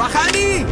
فخاني